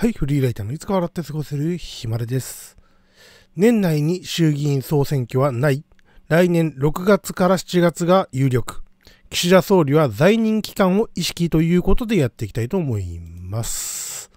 はい、フリーライターのいつか笑って過ごせるひまれです。年内に衆議院総選挙はない。来年6月から7月が有力。岸田総理は在任期間を意識ということでやっていきたいと思います。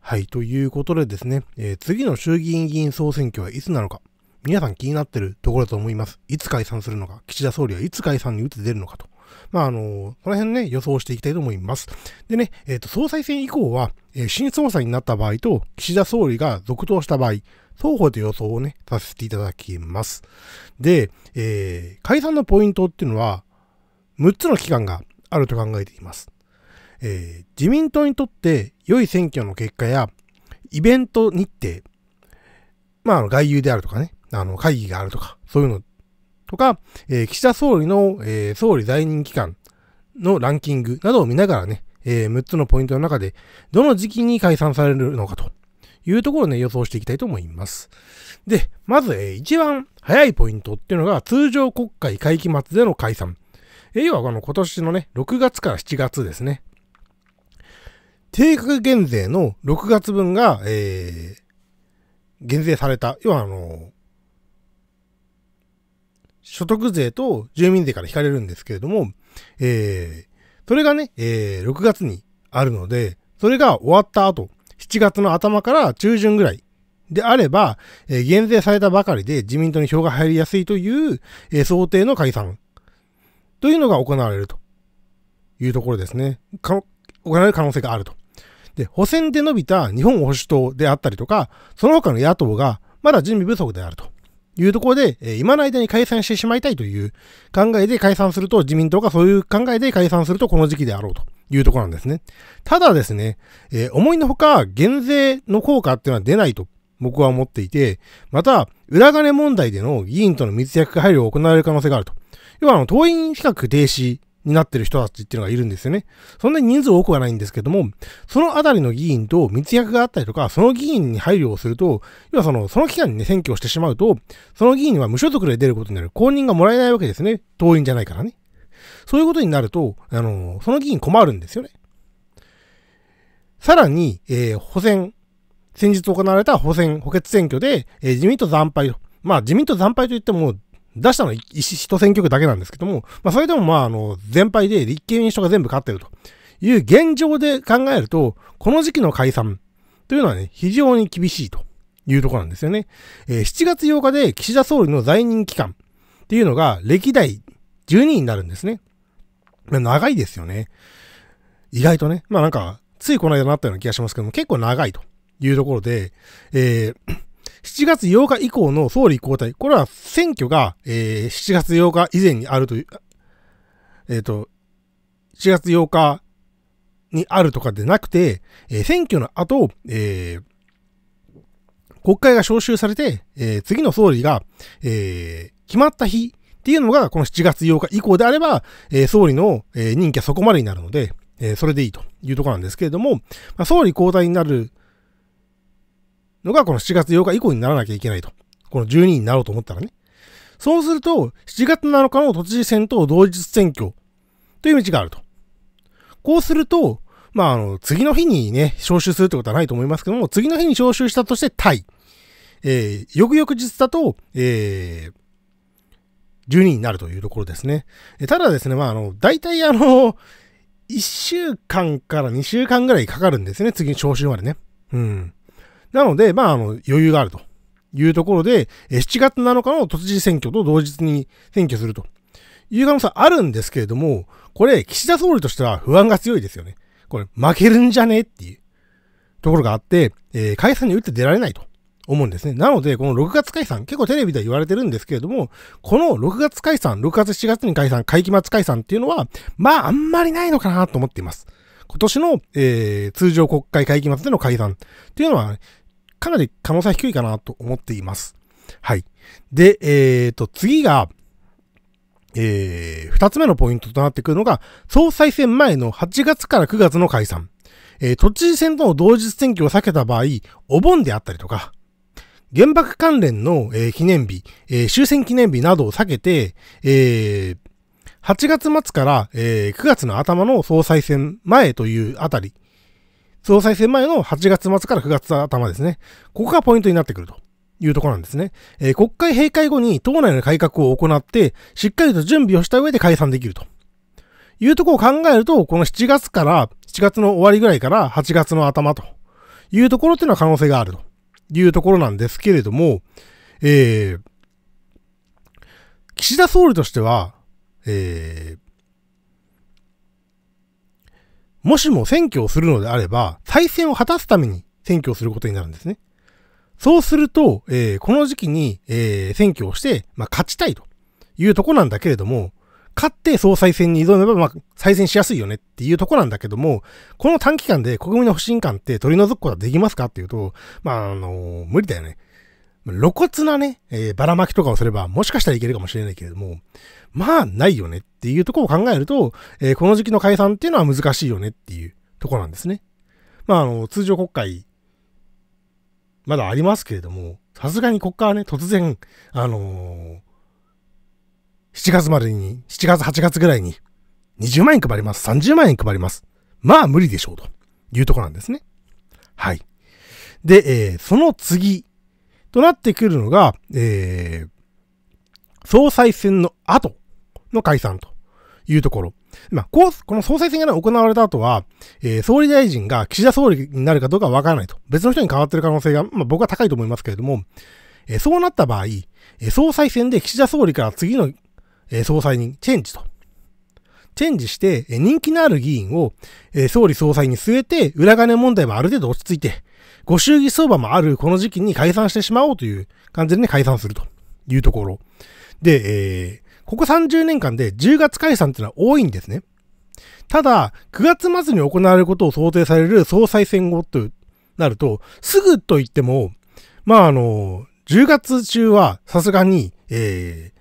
はい、ということでですね、えー次の衆議院議員総選挙はいつなのか。皆さん気になってるところだと思います。いつ解散するのか。岸田総理はいつ解散に打って出るのかと。まあ、あのこの辺ね、予想していきたいと思います。でね、えっ、と、総裁選以降は、えー新総裁になった場合と、岸田総理が続投した場合、双方で予想をね、させていただきます。で、えー解散のポイントっていうのは、6つの期間があると考えています。えー自民党にとって良い選挙の結果や、イベント日程、まあ、あの外遊であるとかね、あの、会議があるとか、そういうのとか、え岸田総理の、え総理在任期間のランキングなどを見ながらね、え6つのポイントの中で、どの時期に解散されるのかというところをね、予想していきたいと思います。で、まず、えー一番早いポイントっていうのが、通常国会会期末での解散。え要は、この今年のね、6月から7月ですね。定額減税の6月分が、えー減税された。要は、あの所得税と住民税から引かれるんですけれども、えーそれがね、えー6月にあるので、それが終わった後、7月の頭から中旬ぐらいであれば、えー減税されたばかりで自民党に票が入りやすいという、えー想定の解散というのが行われるというところですね。行われる可能性があると。で、補選で伸びた日本保守党であったりとか、その他の野党がまだ準備不足であるというところで、え今の間に解散してしまいたいという考えで解散すると、自民党がそういう考えで解散するとこの時期であろうというところなんですね。ただですね、え思いのほか減税の効果っていうのは出ないと僕は思っていて、また、裏金問題での議員との密約配慮を行われる可能性があると。要は、あの、党員比較停止になってる人たちっていうのがいるんですよね。そんなに人数多くはないんですけども、そのあたりの議員と密約があったりとか、その議員に配慮をすると、要はその、その期間にね、選挙をしてしまうと、その議員は無所属で出ることになる。公認がもらえないわけですね。党員じゃないからね。そういうことになると、あの、その議員困るんですよね。さらに、えー補選、先日行われた補選、補欠選挙で、えー自民党惨敗。まあ、自民党惨敗といっても、出したのは一一選挙区だけなんですけども、まあ、それでもまあ、あの、全敗で立憲民主党が全部勝ってるという現状で考えると、この時期の解散というのはね、非常に厳しいというところなんですよね。えー7月8日で岸田総理の在任期間っていうのが歴代12になるんですね。長いですよね。意外とね。まあなんか、ついこの間なったような気がしますけども、結構長いというところで、えー7月8日以降の総理交代、これは選挙が、えー7月8日以前にあるという、えっ、と、7月8日にあるとかでなくて、えー選挙の後、えー国会が召集されて、えー次の総理が、えー決まった日っていうのが、この7月8日以降であれば、えー総理の、えー任期はそこまでになるので、えーそれでいいというところなんですけれども、まあ、総理交代になるのがこの7月8日以降にならなきゃいけないと。この12になろうと思ったらね。そうすると、7月7日の都知事選と同日選挙という道があると。こうすると、まあ、あの、次の日にね、招集するってことはないと思いますけども、次の日に招集したとしてタイ。えー、翌々日だと、えー、12になるというところですね。ただですね、まあ、あの、大体あの、1週間から2週間ぐらいかかるんですね、次に招集までね。うん。なので、まあ、あの、余裕があるというところで、7月7日の都知事選挙と同日に選挙するという可能性あるんですけれども、これ、岸田総理としては不安が強いですよね。これ、負けるんじゃね？っていうところがあって、えー解散に打って出られないと思うんですね。なので、この6月解散、結構テレビでは言われてるんですけれども、この6月解散、6月7月に解散、会期末解散っていうのは、まあ、あんまりないのかなと思っています。今年の、えー通常国会会期末での解散っていうのは、かなり可能性は低いかなと思っています。はい。で、えーと、次が、えー、二つ目のポイントとなってくるのが、総裁選前の8月から9月の解散。えー都知事選との同日選挙を避けた場合、お盆であったりとか、原爆関連の、えー記念日、えー終戦記念日などを避けて、えー8月末から、えー9月の頭の総裁選前というあたり総裁選前の8月末から9月頭ですね。ここがポイントになってくるというところなんですね。えー、国会閉会後に党内の改革を行って、しっかりと準備をした上で解散できるというところを考えると、この7月から、7月の終わりぐらいから8月の頭というところっていうのは可能性があるというところなんですけれども、えー、岸田総理としては、えー、もしも選挙をするのであれば、再選を果たすために選挙をすることになるんですね。そうすると、えー、この時期に、えー、選挙をして、まあ、勝ちたいというとこなんだけれども、勝って総裁選に挑めば、まあ、再選しやすいよねっていうとこなんだけども、この短期間で国民の不信感って取り除くことはできますかっていうと、まあ、あのー、無理だよね。露骨なね、えー、ばらまきとかをすれば、もしかしたらいけるかもしれないけれども、まあ、ないよねっていうところを考えると、えー、この時期の解散っていうのは難しいよねっていうところなんですね。まあ、あの、通常国会、まだありますけれども、さすがに国会はね、突然、あのー、7月までに、7月、8月ぐらいに、20万円配ります。30万円配ります。まあ、無理でしょうというところなんですね。はい。で、えー、その次となってくるのが、えー、総裁選の後の解散というところ。まあ、こう、この総裁選が行われた後は、えー、総理大臣が岸田総理になるかどうかわからないと。別の人に変わってる可能性が、まあ、僕は高いと思いますけれども、えー、そうなった場合、えー、総裁選で岸田総理から次の、えー、総裁にチェンジと。チェンジして、えー、人気のある議員を、えー、総理総裁に据えて、裏金問題もある程度落ち着いて、ご祝儀相場もあるこの時期に解散してしまおうという感じでね、解散するというところ。で、えー、ここ30年間で10月解散っていうのは多いんですね。ただ、9月末に行われることを想定される総裁選後となると、すぐと言っても、まああの、10月中はさすがに、えー、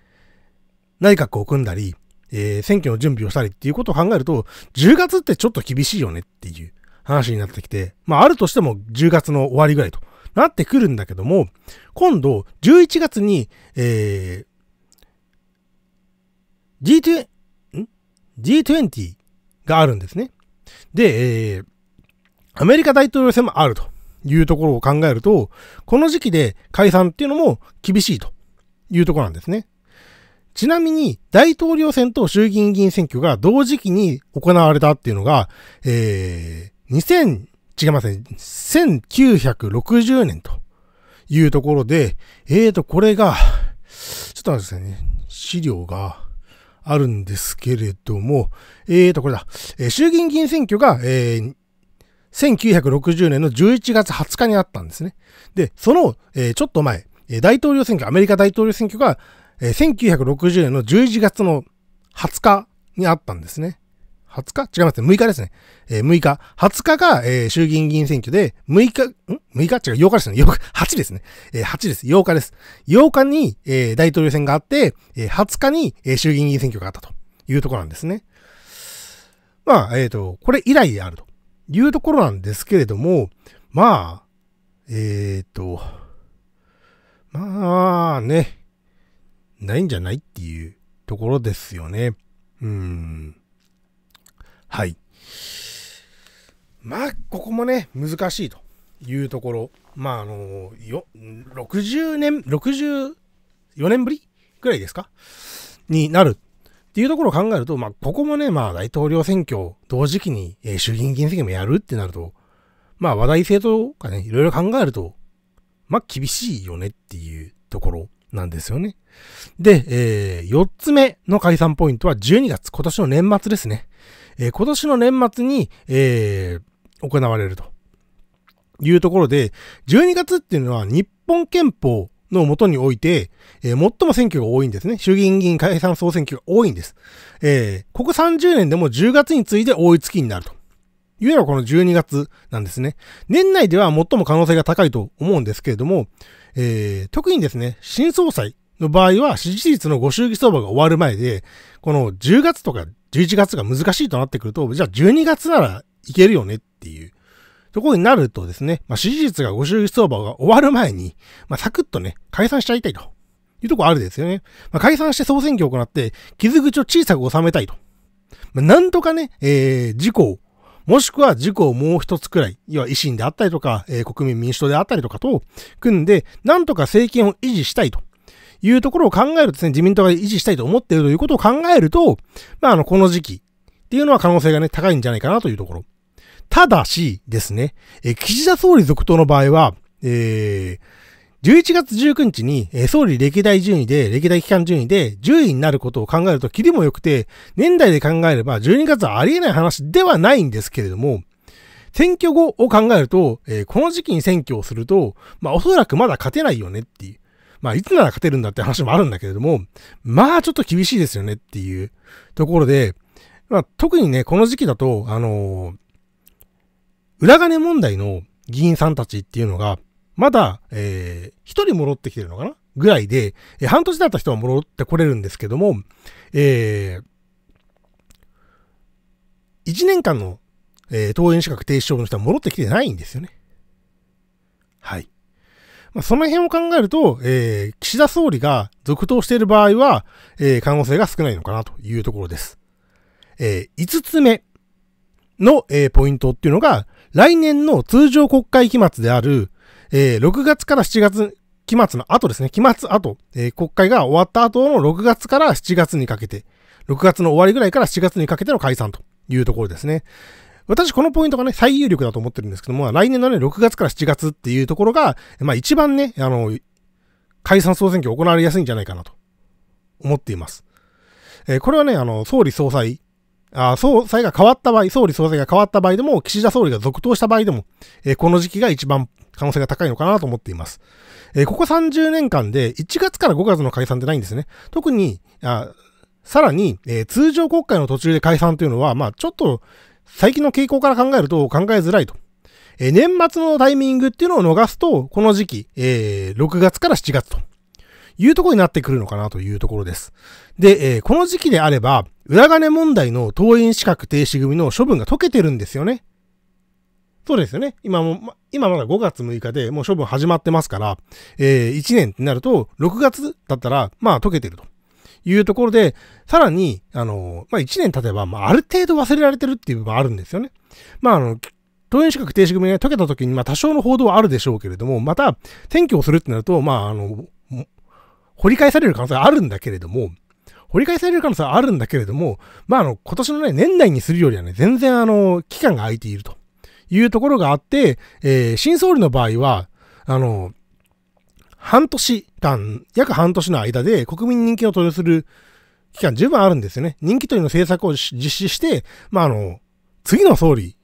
内閣を組んだり、えー、選挙の準備をしたりっていうことを考えると、10月ってちょっと厳しいよねっていう話になってきて、まああるとしても10月の終わりぐらいとなってくるんだけども、今度11月に、えー、G20、ん ?G20 があるんですね。で、えー、アメリカ大統領選もあるというところを考えると、この時期で解散っていうのも厳しいというところなんですね。ちなみに、大統領選と衆議院議員選挙が同時期に行われたっていうのが、え2000、違いますね。1960年というところで、えーと、これが、ちょっと待ってくださいね。資料があるんですけれども、えーと、これだ。えー、衆議院議員選挙が、えー、1960年の11月20日にあったんですね。で、その、えー、ちょっと前、え大統領選挙、アメリカ大統領選挙が、えー、1960年の11月の20日にあったんですね。20日？違いますね。6日ですね。えー、6日。20日が、えー、衆議院議員選挙で、6日、ん ?6 日？違う、8日ですね。8日、ですね。えー、8です。8日です。8日に、えー、大統領選があって、えー、20日に、えー、衆議院議員選挙があったというところなんですね。まあ、えっ、ー、と、これ以来であるというところなんですけれども、まあ、えっ、ー、と、まあね、ないんじゃないっていうところですよね。うん。はい。まあ、ここもね、難しいというところ。まあ、あの、よ、60年、64年ぶりぐらいですか？になるっていうところを考えると、まあ、ここもね、まあ、大統領選挙同時期に、えー、衆議院議員選挙もやるってなると、まあ、話題性とかね、いろいろ考えると、まあ、厳しいよねっていうところなんですよね。で、えー、4つ目の解散ポイントは12月、今年の年末ですね。えー、今年の年末に、えー、行われるというところで、12月っていうのは日本憲法のもとにおいて、えー、最も選挙が多いんですね。衆議院議員解散総選挙が多いんです。えー、ここ30年でも10月について多い月になると。いうのはこの12月なんですね。年内では最も可能性が高いと思うんですけれども、えー、特にですね、新総裁の場合は支持率のご祝儀相場が終わる前で、この10月とか11月が難しいとなってくると、じゃあ12月ならいけるよねっていうところになるとですね、まあ、支持率がご祝儀相場が終わる前に、まあ、サクッとね、解散しちゃいたいというところあるですよね。まあ、解散して総選挙を行って、傷口を小さく収めたいと。まあ、なんとかね、えー、事故をもしくは自公もう一つくらい、要は維新であったりとか、えー、国民民主党であったりとかと組んで、なんとか政権を維持したいというところを考えるとですね、自民党が維持したいと思っているということを考えると、まあ、あの、この時期っていうのは可能性がね、高いんじゃないかなというところ。ただしですね、え、岸田総理続投の場合は、えー、11月19日に、え総理歴代順位で、歴代期間順位で10位になることを考えると、キリも良くて、年代で考えれば12月はありえない話ではないんですけれども、選挙後を考えると、えー、この時期に選挙をすると、まあおそらくまだ勝てないよねっていう。まあいつなら勝てるんだって話もあるんだけれども、まあちょっと厳しいですよねっていうところで、まあ特にね、この時期だと、あのー、裏金問題の議員さんたちっていうのが、まだ、えー、一人戻ってきてるのかな？ぐらいで、えー、半年だった人は戻ってこれるんですけども、えー、一年間の、えー、登園資格停止処分の人は戻ってきてないんですよね。はい。まあ、その辺を考えると、えー、岸田総理が続投している場合は、えー、可能性が少ないのかなというところです。えー、5つ目の、えー、ポイントっていうのが、来年の通常国会期末である、えー、6月から7月期末の後ですね、期末後、えー、国会が終わった後の6月から7月にかけて、6月の終わりぐらいから7月にかけての解散というところですね。私このポイントがね、最有力だと思ってるんですけども、来年のね、6月から7月っていうところが、まあ一番ね、あの、解散総選挙行われやすいんじゃないかなと思っています。えー、これはね、あの、総理総裁あ総裁が変わった場合、総理総裁が変わった場合でも、岸田総理が続投した場合でも、えー、この時期が一番可能性が高いのかなと思っています。えー、ここ30年間で1月から5月の解散ってないんですね。特に、あさらに、えー、通常国会の途中で解散というのは、まあちょっと最近の傾向から考えると考えづらいと。えー、年末のタイミングっていうのを逃すと、この時期、えー、6月から7月というところになってくるのかなというところです。で、えー、この時期であれば、裏金問題の党員資格停止組の処分が解けてるんですよね。そうですよね。今も、今まだ5月6日でもう処分始まってますから、えー、1年ってなると、6月だったら、まあ解けてると。いうところで、さらに、あの、まあ、1年経てば、まあ、ある程度忘れられてるっていう部分があるんですよね。まあ、あの、党員資格停止組が解けた時に、まあ、多少の報道はあるでしょうけれども、また、選挙をするってなると、まあ、あの、掘り返される可能性はあるんだけれども、掘り返される可能性はあるんだけれども、まあ、あの、今年のね、年内にするよりはね、全然あの、期間が空いているというところがあって、えー、新総理の場合は、あの、半年間、約半年の間で国民人気を投与する期間十分あるんですよね。人気取りの政策を実施して、まあ、あの、次の総理、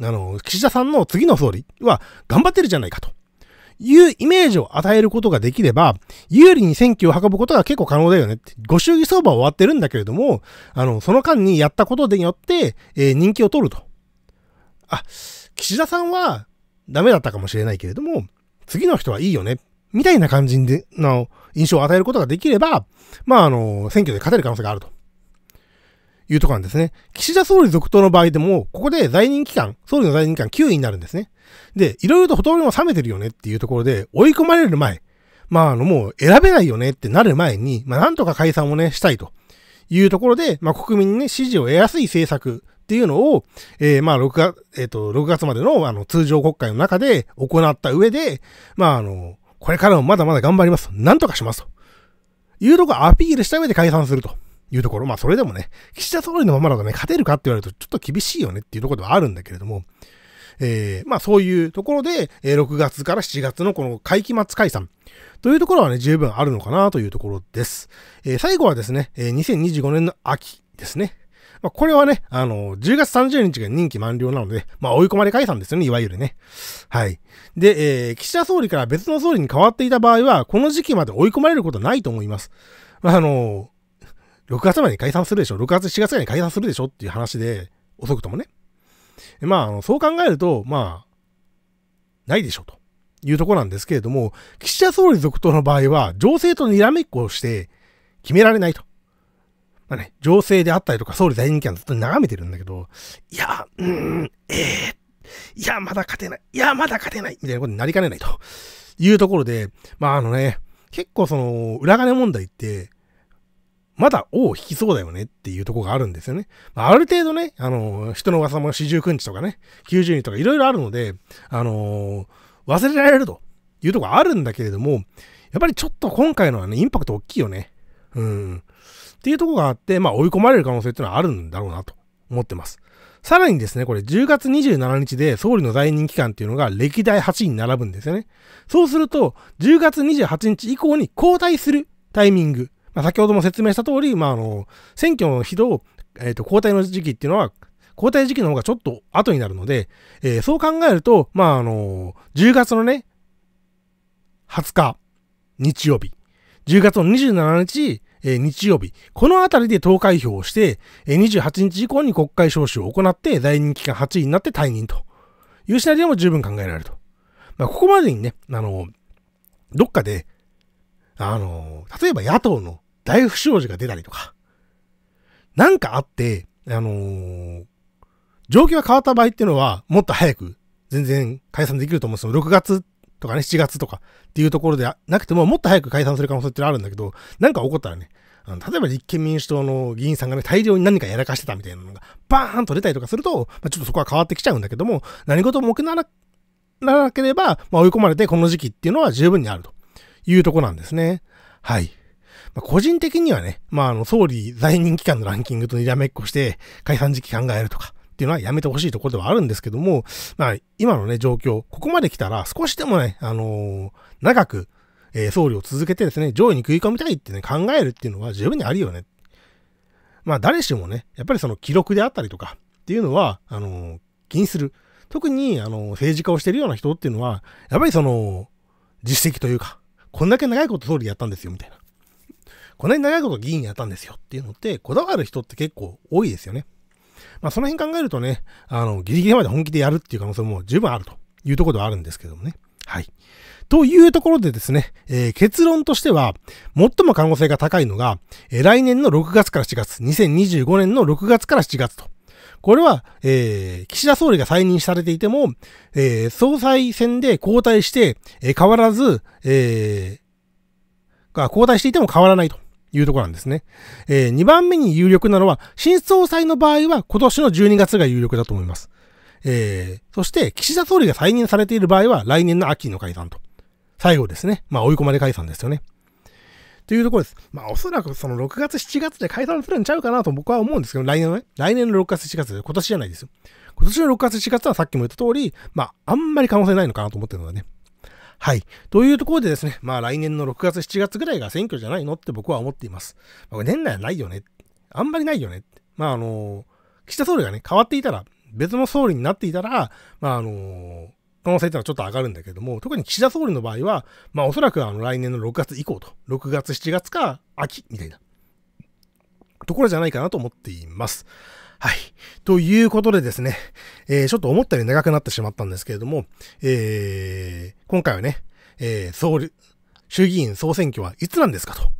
あの、岸田さんの次の総理は頑張ってるじゃないかと。いうイメージを与えることができれば、有利に選挙を運ぶことが結構可能だよねって。ご祝儀相場は終わってるんだけれども、あの、その間にやったことでによって、えー、人気を取ると。あ、岸田さんはダメだったかもしれないけれども、次の人はいいよね。みたいな感じでの印象を与えることができれば、まあ、あの、選挙で勝てる可能性があると。いうところなんですね。岸田総理続投の場合でも、ここで在任期間、総理の在任期間9位になるんですね。で、いろいろとほとんど冷めてるよねっていうところで、追い込まれる前、まあ、あの、もう選べないよねってなる前に、まあ、なんとか解散をね、したいというところで、まあ、国民にね、支持を得やすい政策っていうのを、えー、まあ、6月、えっ、ー、と、6月までの、あの、通常国会の中で行った上で、まあ、あの、これからもまだまだ頑張ります。なんとかしますと。いうとこアピールした上で解散すると。いうところ。まあ、それでもね、岸田総理のままだとね、勝てるかって言われるとちょっと厳しいよねっていうところではあるんだけれども、えー、まあ、そういうところで、え、6月から7月のこの会期末解散というところはね、十分あるのかなというところです。えー、最後はですね、え、2025年の秋ですね。まあ、これはね、あの、10月30日が任期満了なので、まあ、追い込まれ解散ですよね、いわゆるね。はい。で、えー、岸田総理から別の総理に変わっていた場合は、この時期まで追い込まれることはないと思います。まあ、あの、6月までに解散するでしょ ?6 月、7月ぐらいに解散するでしょっていう話で、遅くともね。まあ、そう考えると、まあ、ないでしょというところなんですけれども、岸田総理続投の場合は、情勢とにらめっこをして決められないと。まあね、情勢であったりとか、総理在任期間ずっと眺めてるんだけど、いや、うん、ええー、いや、まだ勝てない。いや、まだ勝てない。みたいなことになりかねないというところで、まああのね、結構その、裏金問題って、まだ王を引きそうだよねっていうところがあるんですよね。まあ、ある程度ね、あの、人の噂も四十九日とかね、九十日とかいろいろあるので、あの、忘れられるというところあるんだけれども、やっぱりちょっと今回のはね、インパクト大きいよね。うん。っていうところがあって、まあ追い込まれる可能性っていうのはあるんだろうなと思ってます。さらにですね、これ10月27日で総理の在任期間っていうのが歴代8位に並ぶんですよね。そうすると、10月28日以降に交代するタイミング。まあ、先ほども説明した通り、まあ、あの、選挙の日と、えっ、ー、と、交代の時期っていうのは、交代時期の方がちょっと後になるので、えー、そう考えると、まあ、あの、10月のね、20日、日曜日、10月の27日、えー、日曜日、このあたりで投開票をして、えー、28日以降に国会召集を行って、在任期間8位になって退任というシナリオも十分考えられると。まあ、ここまでにね、あの、どっかで、あの、例えば野党の大不祥事が出たりとか、なんかあって、あのー、状況が変わった場合っていうのは、もっと早く全然解散できると思うんですよ。6月とかね、7月とかっていうところでなくても、もっと早く解散する可能性ってのあるんだけど、なんか起こったらね、あの例えば立憲民主党の議員さんがね、大量に何かやらかしてたみたいなのが、バーンと出たりとかすると、ま、ちょっとそこは変わってきちゃうんだけども、何事も起きならなければ、まあ、追い込まれてこの時期っていうのは十分にあるというとこなんですね。はい。まあ、個人的にはね、まあ、あの、総理在任期間のランキングとにらめっこして、解散時期考えるとか、っていうのはやめてほしいところではあるんですけども、まあ、今のね、状況、ここまで来たら少しでもね、あのー、長く、えー、総理を続けてですね、上位に食い込みたいってね、考えるっていうのは十分にあるよね。まあ、誰しもね、やっぱりその記録であったりとかっていうのは、あのー、気にする。特に、あの、政治家をしてるような人っていうのは、やっぱりその、実績というか、こんだけ長いこと総理やったんですよ、みたいな。こんなに長いこと議員やったんですよっていうのって、こだわる人って結構多いですよね。まあ、その辺考えるとね、あの、ギリギリまで本気でやるっていう可能性も十分あるというところではあるんですけどもね。はい。というところでですね、えー、結論としては、最も可能性が高いのが、えー、来年の6月から7月、2025年の6月から7月と。これは、えー、岸田総理が再任されていても、えー、総裁選で交代して、えー、変わらず、えー、交代していても変わらないと。いうところなんですね。えー、2番目に有力なのは、新総裁の場合は今年の12月が有力だと思います。えー、そして、岸田総理が再任されている場合は、来年の秋の解散と。最後ですね。まあ、追い込まれ解散ですよね。というところです。まあ、おそらくその6月、7月で解散するんちゃうかなと僕は思うんですけど、来年のね、来年の6月、7月で、今年じゃないですよ。今年の6月、7月はさっきも言った通り、まあ、あんまり可能性ないのかなと思ってるのでね。はい。というところでですね、まあ来年の6月、7月ぐらいが選挙じゃないのって僕は思っています。まあ、年内はないよね。あんまりないよね。まああの、岸田総理がね、変わっていたら、別の総理になっていたら、まああの、可能性ってのはちょっと上がるんだけども、特に岸田総理の場合は、まあおそらくあの来年の6月以降と、6月、7月か秋みたいなところじゃないかなと思っています。はい。ということでですね、えー、ちょっと思ったより長くなってしまったんですけれども、えー、今回はね、えー、総理、衆議院総選挙はいつなんですかと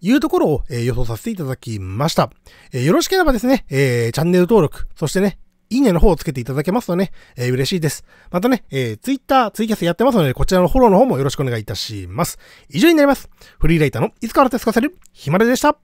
いうところを、えー、予想させていただきました。えー、よろしければですね、えー、チャンネル登録、そしてね、いいねの方をつけていただけますとね、えー、嬉しいです。またね、えー、Twitter、ツイキャスやってますので、こちらのフォローの方もよろしくお願いいたします。以上になります。フリーライターのいつから手すかせる、ひまれでした。